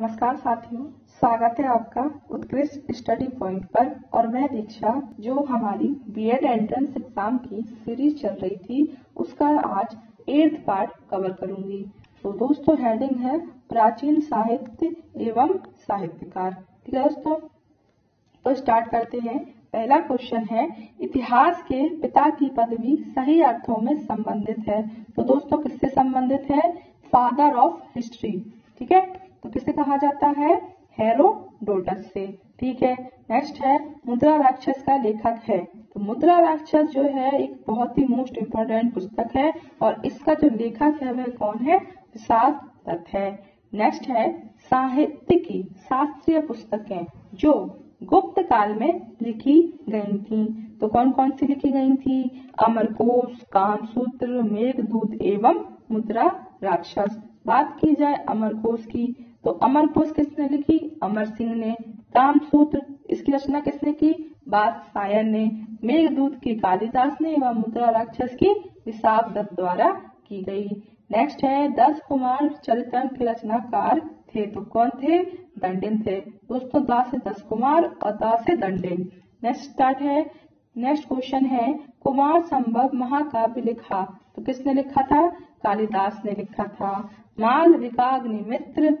नमस्कार साथियों, स्वागत है आपका उत्कृष्ट स्टडी पॉइंट पर और मैं दीक्षा, जो हमारी बीएड एंट्रेंस एग्ज़ाम की सीरीज़ चल रही थी, उसका आज एट्थ पार्ट कवर करूँगी। तो दोस्तों हेडिंग है प्राचीन साहित्य एवं साहित्यकार। ठीक है दोस्तों तो स्टार्ट करते हैं। पहला क्वेश्चन है, इतिहास के पिता की पदवी सही अर्थों में संबंधित है। तो दोस्तों, किससे संबंधित है? फादर ऑफ़ हिस्ट्री ठीक है? तो किसे कहा जाता है? हेरोडोटस से। ठीक है नेक्स्ट है, मुद्रा राक्षस का लेखक है। तो मुद्रा राक्षस जो है, एक बहुत ही मोस्ट इम्पोर्टेंट पुस्तक है और इसका जो लेखक है, वह कौन है? विशाल दत्त है। नेक्स्ट है साहित्य की शास्त्रीय पुस्तकें जो गुप्त काल में लिखी गई थी। तो कौन कौन सी लिखी गई थी? अमरकोश, कामसूत्र, मेघदूत एवं मुद्रा राक्षस। बात की जाए अमरकोश की तो अमर कोश किसने लिखी? अमर सिंह ने। कामसूत्र इसकी रचना किसने की? बादशायन ने। मेघदूत की, कालिदास ने एवं मुद्रा राक्षस की विशाख दत्त द्वारा की गई। नेक्स्ट है, दस कुमार चरित्र के रचनाकार थे। तो कौन थे? दंडिन थे। दोस्तों, दास दस कुमार और दास से दंडिन। नेक्स्ट स्टार्ट है। नेक्स्ट क्वेश्चन है, कुमार संभव महाकाव्य लिखा। तो किसने लिखा था? कालिदास ने लिखा था। माल विकाग्नि मित्र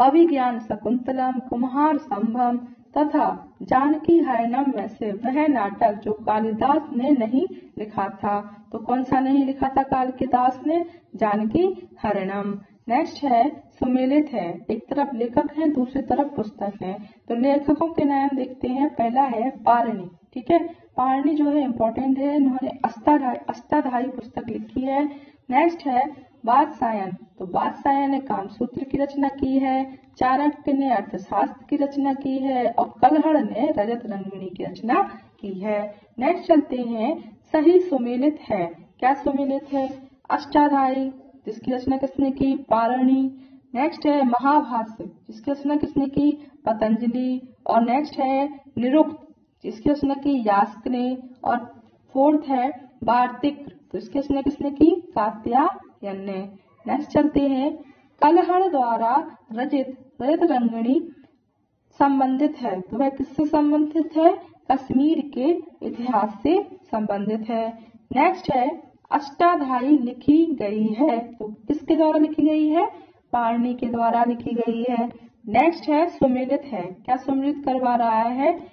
अभिज्ञान शकुंतलम, कुम्हार संभम, तथा जानकी हरणम में से वह नाटक जो कालिदास ने नहीं लिखा था। तो कौन सा नहीं लिखा था कालिदास ने? जानकी हरणम नेक्स्ट है, सुमेलित है। एक तरफ़ लेखक है, दूसरी तरफ़ पुस्तक है। तो लेखकों के नाम देखते हैं। पहला है पारणी, ठीक है? पारणी जो है इम्पोर्टेंट है। इन्होंने अष्टाधाई अष्टाधाई पुस्तक लिखी है। नेक्स्ट है बादशायन तो बादशायन ने कामसूत्र की रचना की है, चाणक्य ने अर्थशास्त्र की रचना की है और कलहड़ ने रजत रंगिणी की रचना की है। नेक्स्ट चलते हैं, सही सुमेलित है। क्या सुमेलित है? अष्टाधाई जिसकी रचना किसने की? पारणी। नेक्स्ट है, महाभाष्य, जिसकी रचना किसने की? पतंजलि। और नेक्स्ट है, निरुक्त, जिसकी रचना की? यास्क ने। और फोर्थ है, वार्तिक तो इसकी रचना किसने की? कात्या नेक्स्ट चलते हैं। कलहड़ द्वारा रचित रजत रंगणी संबंधित है। तो वह किससे संबंधित है? कश्मीर के इतिहास से संबंधित है। नेक्स्ट है अष्टाधाई लिखी गई है। तो किसके द्वारा लिखी गई है? पारणी के द्वारा लिखी गई है। नेक्स्ट है, सुमिलित है। क्या सुमिलित करवा रहा है?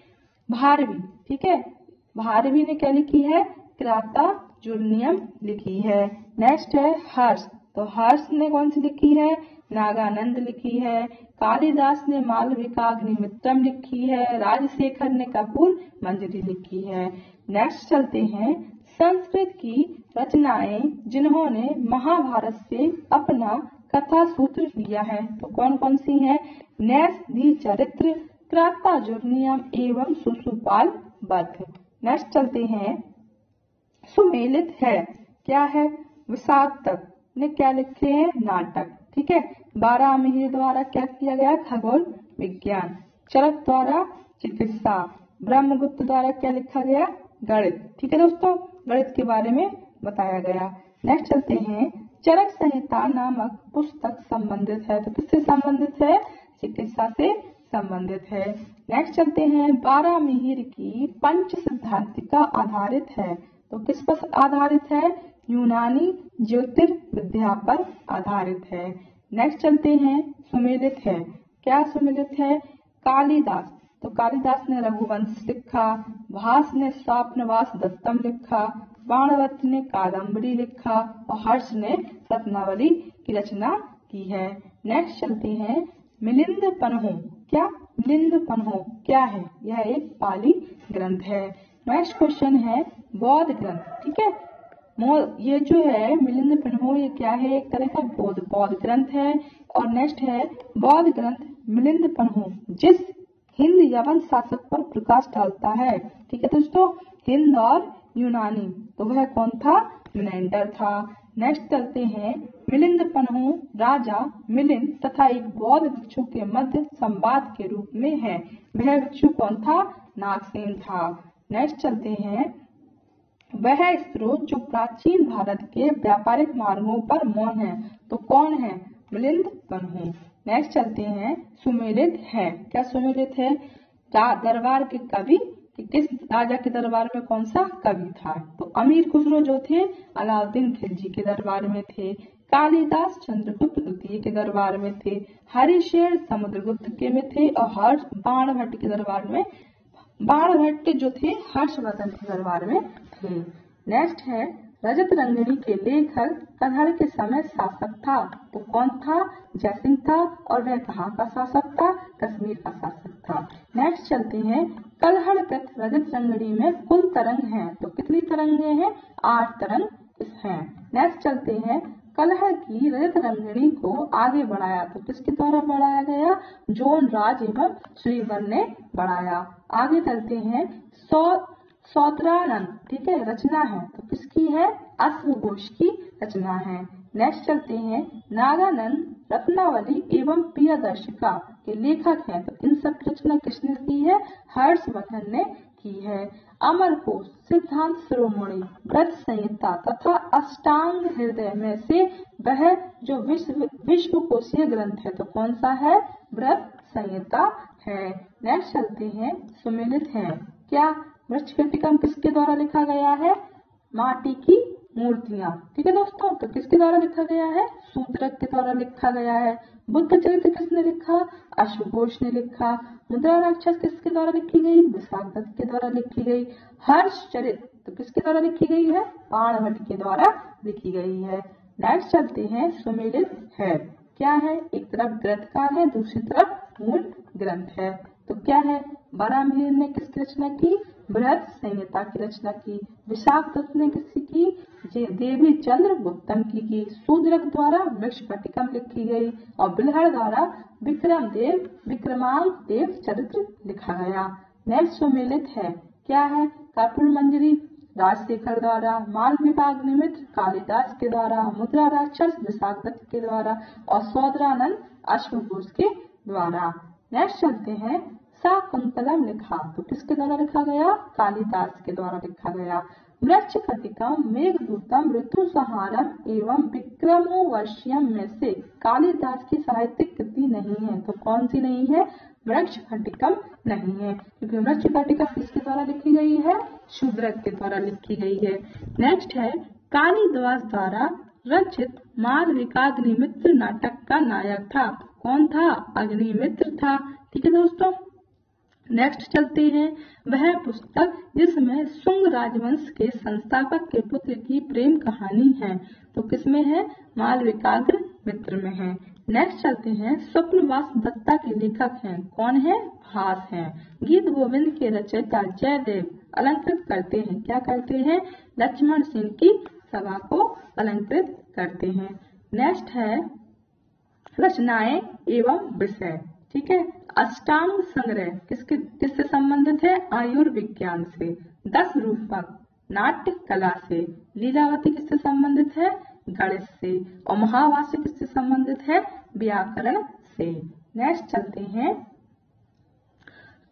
भारवी, ठीक है? भारवी ने क्या लिखी है? क्राता जुर्नियम लिखी है। नेक्स्ट है हर्ष तो हर्ष ने कौन सी लिखी है? नागानंद लिखी है। कालिदास ने मालविका अग्निमित्रम लिखी है। राजशेखर ने कपूर मंजरी लिखी है। नेक्स्ट चलते हैं संस्कृत की रचनाएँ जिन्होंने महाभारत से अपना कथा सूत्र लिया है। तो कौन कौन सी है? नैस दी चरित्र क्राता जुर्नियम एवं सुसुपाल बद्ध। नेक्स्ट चलते हैं सुमेलित है। क्या है? विषाद तक। ने क्या लिखे हैं? नाटक। ठीक है? बारह मिहिर द्वारा क्या किया गया? खगोल विज्ञान। चरक द्वारा चिकित्सा। ब्रह्मगुप्त द्वारा क्या लिखा गया? गणित। ठीक है दोस्तों? गणित के बारे में बताया गया। नेक्स्ट चलते हैं। चरक संहिता नामक पुस्तक संबंधित है। तो किससे संबंधित है? चिकित्सा से संबंधित है। नेक्स्ट चलते हैं। बारह मिहिर की पंच सिद्धांतिका आधारित है। तो किस पर आधारित है? यूनानी ज्योतिर्विद्या पर आधारित है। नेक्स्ट चलते हैं सुमेलित है। क्या सुमेलित है? कालिदास। तो कालिदास ने रघुवंश लिखा, भास ने स्वप्नवास दत्तम लिखा, बाणवत ने कादम्बरी लिखा और हर्ष ने रत्नावली की रचना की है। नेक्स्ट चलते हैं, मिलिंद पन्हो। क्या मिलिंद पन्हो? क्या है? यह एक पाली ग्रंथ है। नेक्स्ट क्वेश्चन है, बौद्ध ग्रंथ ठीक है? ये जो है, मिलिंद पिन्हो ये क्या है? एक तरह का बौद्ध बौद्ध ग्रंथ है। और नेक्स्ट है, बौद्ध ग्रंथ, मिलिंद पन्हो जिस हिंद यवन शासक पर प्रकाश डालता है। ठीक है दोस्तों? हिंद और यूनानी तो वह कौन था? मिनेंडर था। नेक्स्ट चलते हैं, मिलिंद पन्हो राजा मिलिंद तथा एक बौद्ध भिक्षु के मध्य संवाद के रूप में है। वह भिक्षु कौन था? नागसेन था। नेक्स्ट चलते हैं। वह स्रोत जो प्राचीन भारत के व्यापारिक मार्गों पर मौन है तो कौन है? मिलिंद पन्हू नेक्स्ट चलते हैं। सुमेलित है। क्या सुमेलित है? दरबार के कवि। किस राजा के दरबार में कौन सा कवि था? तो अमीर खुसरो जो थे, अलाउद्दीन खिलजी के दरबार में थे। कालिदास चंद्रगुप्त द्वितीय के दरबार में थे। हरिशेर समुद्रगुप्त के में थे। और हर्ष बाण भट्ट के दरबार में बाण भट्ट जो थे, हर्षवर्धन के दरबार में थे। नेक्स्ट है, रजत रंगनी के लेखक, कन्हड़ के समय शासक था। तो कौन था? जयसिंह था, और वह कहाँ का शासक था? कश्मीर का शासक था। नेक्स्ट चलते हैं, कलहड़ तक रजत रंगनी में कुल तरंग हैं। तो कितनी तरंगे हैं? आठ तरंग हैं। नेक्स्ट चलते हैं कलह की रजत रंगनी को आगे बढ़ाया तो किसके द्वारा बढ़ाया गया? जोन राज एवं श्रीवन ने बढ़ाया। आगे चलते हैं। सौ सौत्रानंद ठीक है, रचना है। तो किसकी है? अश्वघोष की रचना है। नेक्स्ट चलते हैं। नागानंद, रत्नावली एवं प्रियदर्शिका के लेखक हैं। तो इन सब रचना किसने की है? हर्षवर्धन ने की है। अमर को सिद्धांत शिरोमणि, व्रत संहिता तथा अष्टांग हृदय में से वह जो विश्व विश्व कोशीय ग्रंथ है तो कौन सा है? व्रत संहिता है। नेक्स्ट चलते हैं, सुमिलित है। क्या वृक्ष कृतिकम किसके द्वारा लिखा गया है? माटी की मूर्तियाँ। ठीक है दोस्तों? तो किसके द्वारा लिखा गया है? सूत्रक के द्वारा लिखा गया है। बुद्ध चरित्र किसने लिखा? अशुघोष ने लिखा। मुद्रा राक्षस किसके द्वारा लिखी गई? विशाख के द्वारा लिखी गई। हर्ष चरित तो किसके द्वारा लिखी गई है? बाणभट्ट के द्वारा लिखी गई है। नेक्स्ट चलते हैं। सुमेलित है। क्या है? एक तरफ़ ग्रंथकार है, दूसरी तरफ़ मूल ग्रंथ है। तो क्या है? बारामीर ने किसकी रचना की? बृहद संहिता की रचना की। विशाख दत्त ने किसकी? की देवी चंद्र गुप्तम की की शूद्रक द्वारा वृक्ष पटिकम लिखी गई और बिलहर द्वारा विक्रम देव, विक्रमांक देव चरित्र लिखा गया। नेक्स्ट सुमेलित है। क्या है? कर्पूर मंजरी, राजशेखर द्वारा, माल विभाग निमित्त, कालिदास के द्वारा, मुद्रा राक्षस विशाख के द्वारा और सौदरानंद अश्वघोष के द्वारा। नेक्स्ट चलते हैं। शाकुंतलम लिखा। तो किसके द्वारा लिखा गया? कालिदास के द्वारा लिखा गया। वृक्ष कटिकम मेघदूतम ऋतु सहारम एवं विक्रमो वर्षियम में से कालिदास की साहित्यिक कृति नहीं है। तो कौन सी नहीं है? वृक्ष खटिकम नहीं है। क्योंकि वृक्ष खटिकम किसके द्वारा लिखी गई है? शुभ्रत के द्वारा लिखी गई है। नेक्स्ट है, कालिदास द्वारा रचित मालविका अग्निमित्र नाटक का नायक था। कौन था? अग्निमित्र था। ठीक है दोस्तों नेक्स्ट चलते हैं। वह पुस्तक जिसमें सुंग राजवंश के संस्थापक के पुत्र की प्रेम कहानी है। तो किसमें है? माल मालविकाग्र मित्र में है। नेक्स्ट चलते हैं। स्वप्नवास दत्ता के लेखक हैं। कौन है? भास हैं। गीत गोविंद के रचयिता जयदेव। अलंकृत करते हैं। क्या करते हैं? लक्ष्मण सिंह की सभा को अलंकृत करते हैं। नेक्स्ट है रचनाएँ एवं विषय। ठीक है? अष्टांग संग्रह, किसके, किससे संबंधित है? आयुर्विज्ञान से। दस रूपक, नाट्य कला से। लीलावती किससे संबंधित है? गणित से। और महावास्य किससे संबंधित है? व्याकरण से। नेक्स्ट चलते हैं।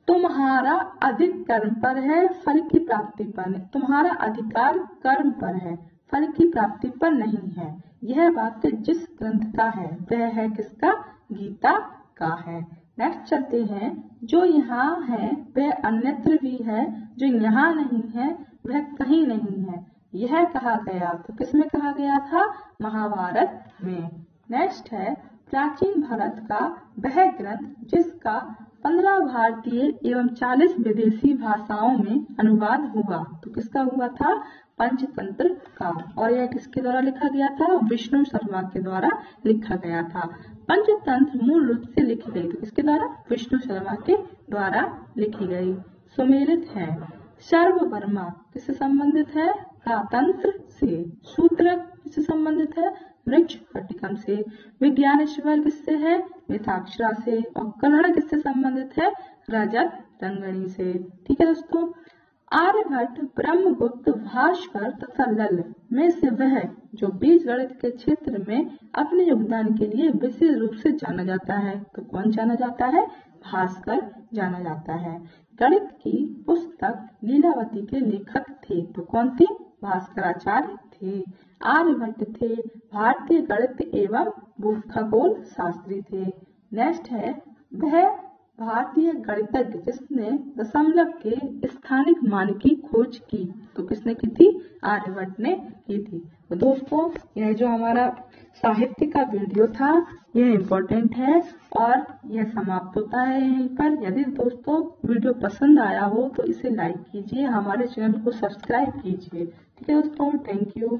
तुम्हारा अधिक कर्म पर है, फल की प्राप्ति पर। तुम्हारा अधिकार कर्म पर है, फल की प्राप्ति पर नहीं है। यह वाक्य जिस ग्रंथ का है, वह है किसका? गीता का है। नेक्स्ट चलते हैं। जो यहाँ है, वह अन्यत्र भी है। जो यहाँ नहीं है, वह कहीं नहीं है। यह कहा गया। तो किसमें कहा गया था? महाभारत में। नेक्स्ट है। प्राचीन भारत का वह ग्रंथ जिसका पंद्रह भारतीय एवं चालीस विदेशी भाषाओं में अनुवाद हुआ। तो किसका हुआ था? पंचतंत्र का। और यह किसके द्वारा लिखा गया था? विष्णु शर्मा के द्वारा लिखा गया था। पंचतंत्र मूल रूप से लिखी गई थी। किसके द्वारा? विष्णु शर्मा के द्वारा लिखी गई। सुमेलित है। सर्व वर्मा किससे संबंधित है? कातंत्र से। सूत्र किससे संबंधित है? वृक्ष पट्टिकम से। विज्ञानेश्वर किससे है? मिथाक्षरा से। और कन्नड़ किससे संबंधित है? रजत रंगणी से। ठीक है दोस्तों, आर्यभट्ट ब्रह्मगुप्त भास्कर तथा लल में से वह जो बीज गणित के क्षेत्र में अपने योगदान के लिए विशेष रूप से जाना जाता है। तो कौन जाना जाता है? भास्कर जाना जाता है। गणित की पुस्तक लीलावती के लेखक थे। तो कौन थे? भास्कराचार्य थे। आर्यभट्ट थे। भारतीय गणित एवं खगोल शास्त्री थे। नेक्स्ट है, वह भारतीय गणितज्ञ जिसने दशमलव के स्थानिक मान की खोज की। तो किसने की थी? आर्यभट्ट ने की थी। तो दोस्तों, यह जो हमारा साहित्य का वीडियो था, यह इम्पोर्टेंट है और यह समाप्त होता है यहीं पर। यदि दोस्तों वीडियो पसंद आया हो तो इसे लाइक कीजिए, हमारे चैनल को सब्सक्राइब कीजिए। ठीक है दोस्तों थैंक यू